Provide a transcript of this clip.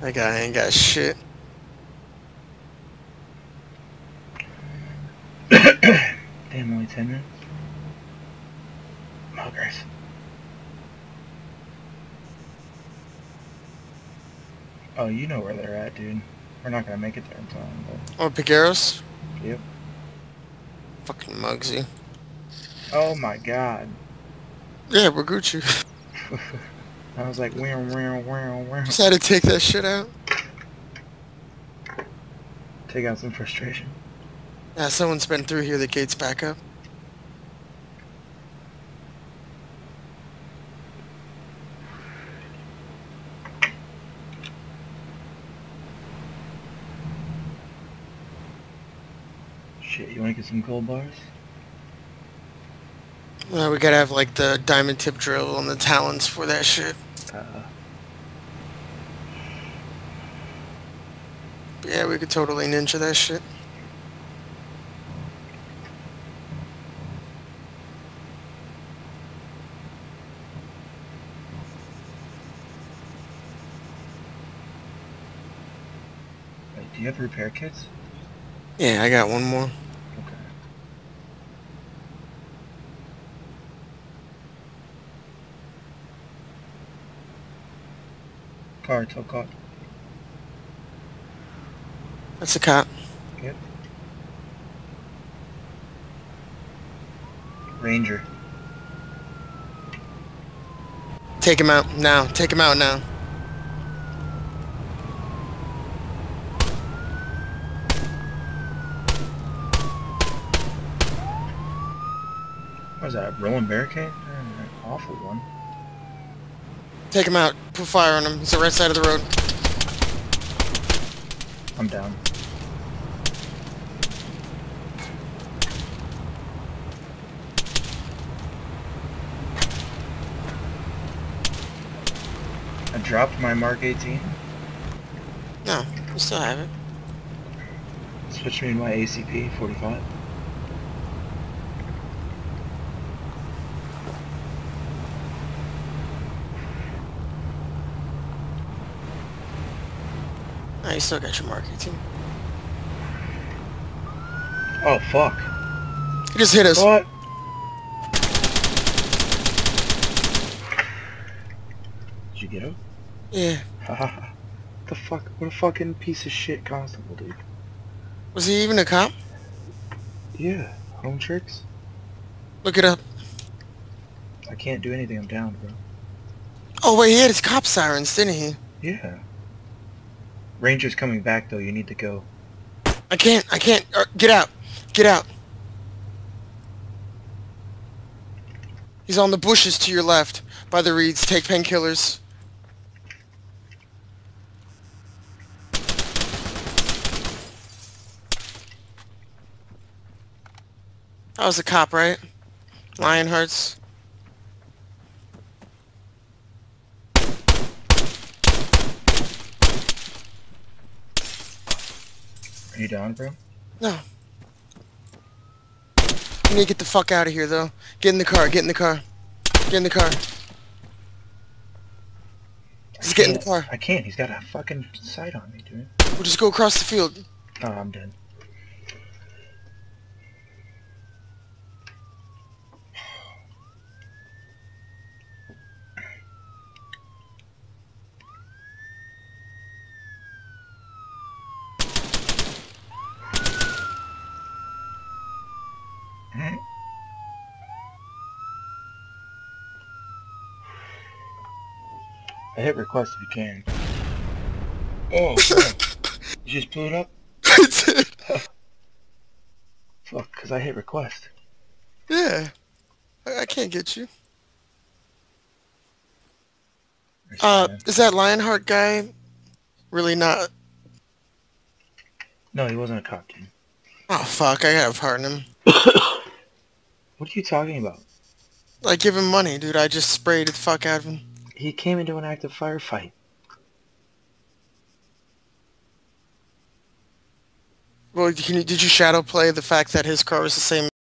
That guy ain't got shit. Damn, only 10 minutes? Muggers. Oh, you know where they're at, dude. We're not gonna make it there in time, but... Oh, Pigueros? Yep. Fucking Mugsy. Oh my god. Yeah, we're Gucci. I was like, wow, wow, wow, wow. Just had to take that shit out. Take out some frustration. Yeah, someone's been through here. The gate's back up. Shit, you wanna get some gold bars? Well, we gotta have like the diamond tip drill and the talons for that shit. Uh, But yeah, we could totally ninja that shit. wait, do you have repair kits? Yeah, I got one more. Car, tow car. That's a cop. Yep. Ranger. Take him out now. Take him out now. What was that? Rolling barricade? An awful one. Take him out. Put fire on him. He's the right side of the road. I'm down. I dropped my Mark 18. No, we still have it. Switch me to my ACP 45. Oh, you still got your Mark 18. Oh fuck. He just hit us. What? Did you get him? Yeah. The fuck? What a fucking piece of shit constable, dude. Was he even a cop? Yeah. Home tricks? Look it up. I can't do anything. I'm down, bro. Oh wait, he had his cop sirens, didn't he? Yeah. Ranger's coming back though. You need to go. I can't. I can't. Uh, get out. Get out. He's on the bushes to your left, by the reeds. Take painkillers. That was a cop, right? Lionhearts. Are you down, bro? No. You need to get the fuck out of here, though. Get in the car. Get in the car. Get in the car. Just get in the car. I can't. He's got a fucking sight on me, dude. We'll just go across the field. Oh, I'm dead. I hit request if you can. Oh, you just blew it up? Fuck, because I hit request. yeah. I, I can't get you. Uh, is that Lionheart guy really not... no, he wasn't a cop, dude. Oh, fuck. I gotta pardon him. What are you talking about? Like, give him money, dude. I just sprayed the fuck out of him. He came into an active firefight. Well, can you, did you shadow play the fact that his car was the same